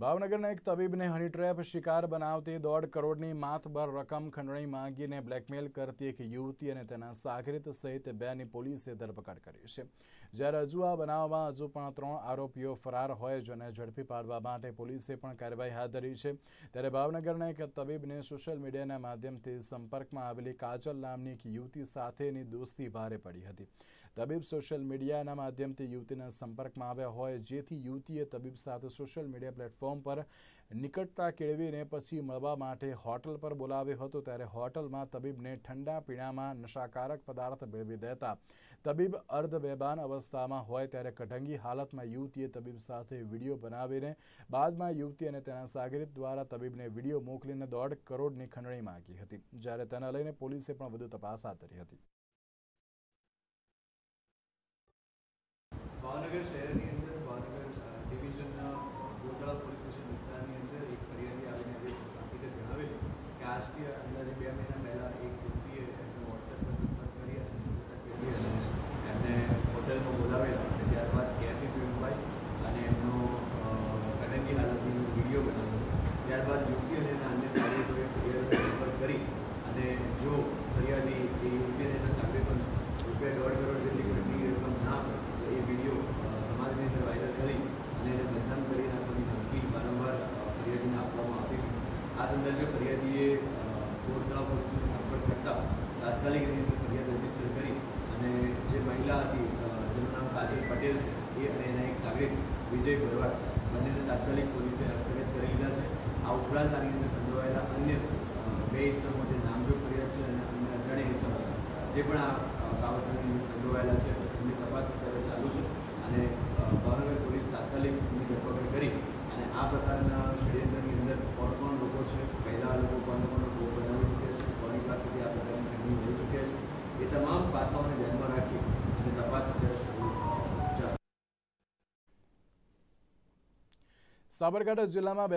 ભાવનગરના એક તબીબને હની ટ્રેપ શિકાર બનાવતી દોઢ કરોડની માથભર રકમ ખંડણી માંગીને બ્લેકમેલ કરતી એક યુવતી અને તેના સાગરીત સહિત બેની પોલીસે ધરપકડ કરી છે. જ્યારે હજુ આ બનાવમાં હજુ પણ ત્રણ આરોપીઓ ફરાર હોય જેને ઝડપી પાડવા માટે પોલીસે પણ કાર્યવાહી હાથ ધરી છે. ત્યારે ભાવનગરના એક તબીબને સોશિયલ મીડિયાના માધ્યમથી સંપર્કમાં આવેલી કાજલ નામની એક યુવતી સાથેની દોસ્તી ભારે પડી હતી. તબીબ સોશિયલ મીડિયાના માધ્યમથી યુવતીના સંપર્કમાં આવ્યા હોય, જેથી યુવતીએ તબીબ સાથે સોશિયલ મીડિયા પ્લેટફોર્મ પર નિકટતા કેળવીને પછી મળવા માટે હોટલ પર બોલાવ્યો હતો, ત્યારે હોટલમાં તબીબને ઠંડા પીણામાં નશાકારક પદાર્થ મેળવી દેતા. તબીબ અર્ધ બેબાન અવસ્થામાં હોય ત્યારે કઢંગી હાલતમાં યુવતીએ તબીબ સાથે વીડિયો બનાવીને બાદમાં યુવતી અને તેના સાગરીત દ્વારા તબીબને વીડિયો મોકલીને દોઢ કરોડની ખંડણી માંગી હતી. જ્યારે તેના લઈને પોલીસે પણ વધુ તપાસ હાથ ધરી હતી. ભાવનગર શહેરની અંદર ભાવનગર ડિવિઝનના ગોતળા પોલીસ સ્ટેશન વિસ્તારની અંદર એક ફરિયાદી આવીને આવી હકીકત જણાવેલી કે આજથી અંદાજે બે મહિના પહેલાં એક વ્યક્તિએ એમને વોટ્સએપ પર સંપર્ક કરી અને એમને હોટલમાં બોલાવેલા અને ત્યારબાદ કેફી પીવભાઈ અને એમનો અ, કટંગી હાલતનો વીડિયો બનાવ્યો ત્યારબાદ યુવતી અને એના અન્ય સાગરીતોએ ફરિયાદીનો સંપર્ક કરી અને જો ફરિયાદી એ યુવતી અને એના સાગરીતોને રૂપિયા દોઢ કરોડ જેટલી કોઈની રકમ ના આપે તો એ વીડિયો અ, સમાજની અંદર વાયરલ કરી અને એને બદનામ કરી નાખવાની ધમકી વારંવાર અ, ફરિયાદીને આપવામાં આવતી આ ફરિયાદીએ કોરતળાવ પોલીસનો સંપર્ક કરતા તાત્કાલિક રીતે ફરિયાદ રજિસ્ટર કરી અને જે મહિલા હતી જેનું નામ કાજલ પટેલ છે એ અને એના એક સાગરીત વિજય ભરવાડ બંનેને તાત્કાલિક પોલીસે હસ્તગત કરી લીધા છે. આ ઉપરાંત આની અંદર સંડોવાયેલા અન્ય બે ઇસમો જે નામજોગ ફરિયાદ છે અને અન્ય અજાણ્યા ઇસમો જે પણ આ અ, બાબતોની અંદર સંડોવાયેલા છે એમની તપાસ અત્યારે ચાલુ છે અને અ, ભાવનગર પોલીસ તાત્કાલિક એમની ધરપકડ કરી અને આ પ્રકારના ષડયંત્રની અંદર કોણ કોણ લોકો છે પહેલાં આ લોકો કોને કોને ભોગ બનાવી ચૂક્યા છે કોની પાસેથી આ પ્રકારની ટ્રેનિંગ લઈ ચૂક્યા છે એ તમામ પાસાઓને ધ્યાનમાં રાખી અને તપાસ અત્યારે શરૂ અ, ચાલુ સાબરકાંઠા જિલ્લામાં